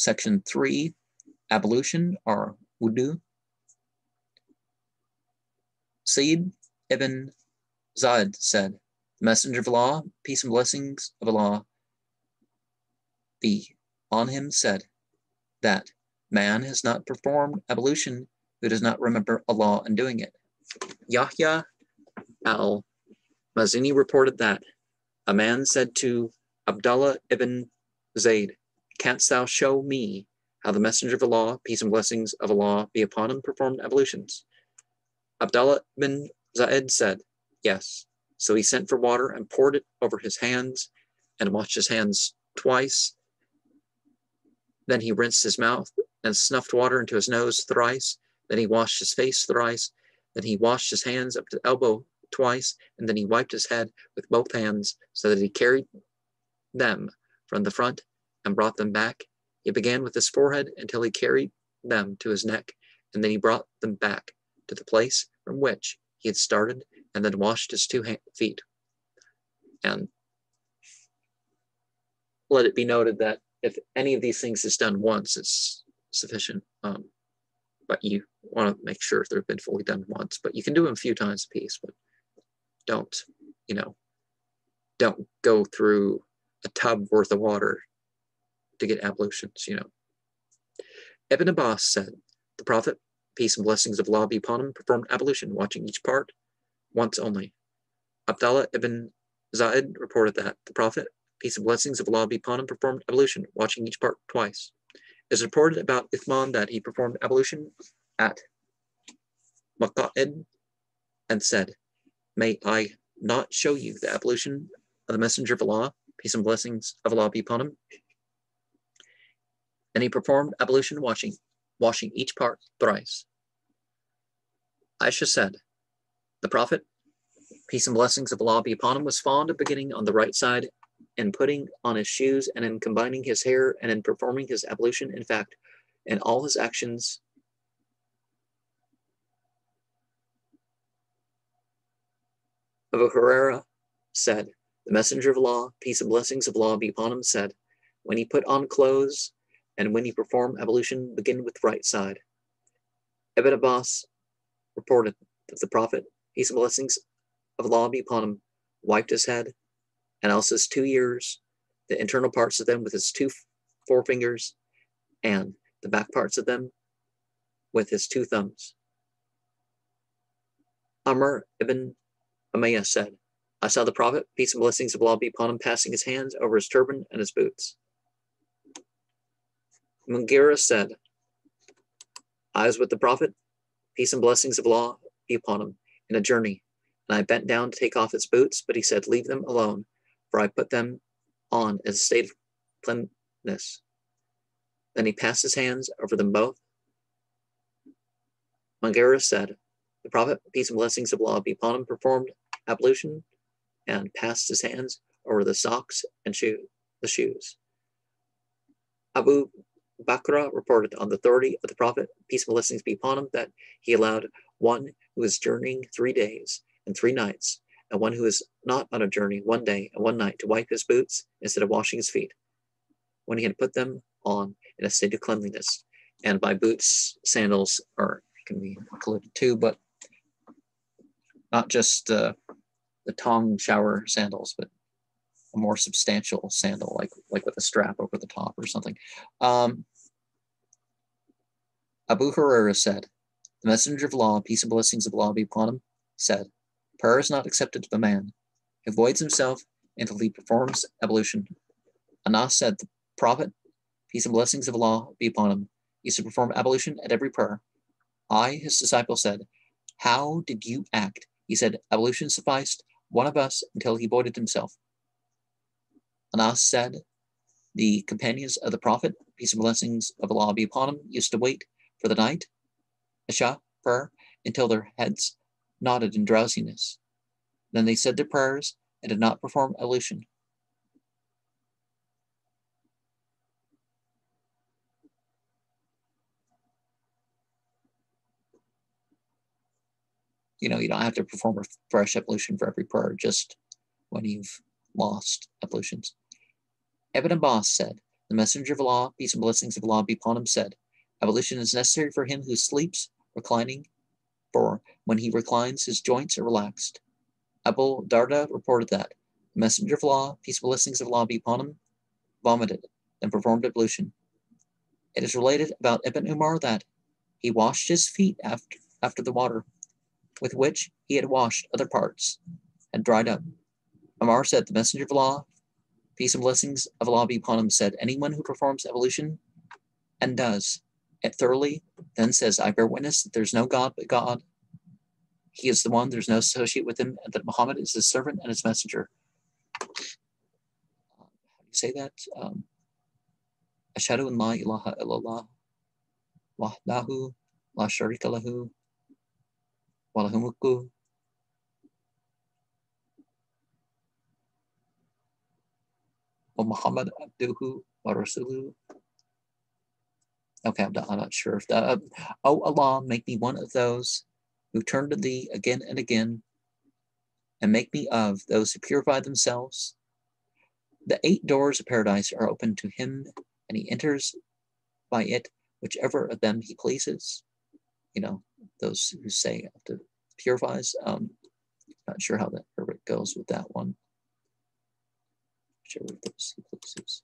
Section 3, ablution or wudu. Sayyid ibn Zaid said, The Messenger of Allah, peace and blessings of Allah be on him, said that man has not performed ablution who does not remember Allah in doing it. Yahya al Mazini reported that a man said to Abdullah ibn Zayd, Canst thou show me how the Messenger of Allah, peace and blessings of Allah be upon him, performed ablutions? Abdullah bin Zayd said, Yes. So he sent for water and poured it over his hands and washed his hands twice. Then he rinsed his mouth and snuffed water into his nose thrice. Then he washed his face thrice. Then he washed his hands up to the elbow twice. And then he wiped his head with both hands so that he carried them from the front and brought them back. He began with his forehead until he carried them to his neck. And then he brought them back to the place from which he had started and then washed his two feet. And let it be noted that if any of these things is done once, it's sufficient. Um, but you want to make sure they've been fully done once. But you can do them a few times a piece, but don't, you know, don't go through a tub worth of water to get ablutions, you know. Ibn Abbas said, the Prophet, peace and blessings of Allah be upon him, performed ablution, watching each part once only. Abdullah ibn Zaid reported that the Prophet, peace and blessings of Allah be upon him, performed ablution, watching each part twice. It is reported about Uthman that he performed ablution at Maqa'id and said, May I not show you the ablution of the Messenger of Allah, peace and blessings of Allah be upon him? And he performed ablution washing, washing each part thrice. Aisha said, the Prophet, peace and blessings of Allah be upon him, was fond of beginning on the right side and putting on his shoes and in combining his hair and in performing his ablution. In fact, in all his actions, Abu Huraira said, The Messenger of Allah, peace and blessings of Allah be upon him, said, When he put on clothes and when you perform ablution, begin with the right side. Ibn Abbas reported that the Prophet, peace and blessings of Allah be upon him, wiped his head, and also his two ears, the internal parts of them with his two forefingers, and the back parts of them with his two thumbs. Amr ibn Umayyah said, I saw the Prophet, peace and blessings of Allah be upon him, passing his hands over his turban and his boots. Mughira said, I was with the Prophet, peace and blessings of Allah be upon him, in a journey, and I bent down to take off his boots, but he said, Leave them alone, for I put them on as a state of cleanness. Then he passed his hands over them both. Mughira said, The Prophet, peace and blessings of Allah be upon him, performed ablution and passed his hands over the socks and shoe, the shoes. Abu Bakr reported on the authority of the Prophet, peace and blessings be upon him, that he allowed one who is journeying three days and three nights, and one who is not on a journey one day and one night to wipe his boots instead of washing his feet, when he had put them on in a state of cleanliness. And by boots, sandals are can be included too, but not just uh, the tongue shower sandals, but a more substantial sandal, like like with a strap over the top or something. Um, Abu Huraira said, "The Messenger of Allah, peace and blessings of Allah be upon him, said, prayer is not accepted of a man who avoids himself until he performs ablution." Anas said, "The Prophet, peace and blessings of Allah be upon him, used to perform ablution at every prayer." I, his disciple, said, "How did you act?" He said, "Ablution sufficed." one of us until he voided himself. Anas said, The companions of the Prophet, peace and blessings of Allah be upon him, used to wait for the night, Isha prayer, until their heads nodded in drowsiness. Then they said their prayers and did not perform ablution. you know, you don't have to perform a fresh ablution for every prayer, just when you've lost ablutions. Ibn Abbas said, The messenger of Allah, peace and blessings of Allah be upon him, said, Ablution is necessary for him who sleeps, reclining, for when he reclines, his joints are relaxed. Abu Darda reported that the messenger of Allah, peace blessings of Allah be upon him, vomited and performed ablution. It is related about Ibn Umar that he washed his feet after, after the water with which he had washed other parts had dried up. Umar said, The messenger of Allah, peace and blessings of Allah be upon him, said, Anyone who performs ablution and does thoroughly, then says, I bear witness that there's no God but God. He is the one, there's no associate with him, and that Muhammad is his servant and his messenger. How do you say that? Um, Ashhadu an la ilaha illallah wahdahu la sharika lahu wa lahu mulku wa Muhammad abduhu wa rasuluhu. Okay, I'm not, I'm not sure if that. Uh, oh Allah, make me one of those who turn to Thee again and again, and make me of those who purify themselves. The eight doors of paradise are open to him, and he enters by it whichever of them he pleases. You know, those who say to purifies. Um, not sure how that goes with that one. Whichever of those he pleases.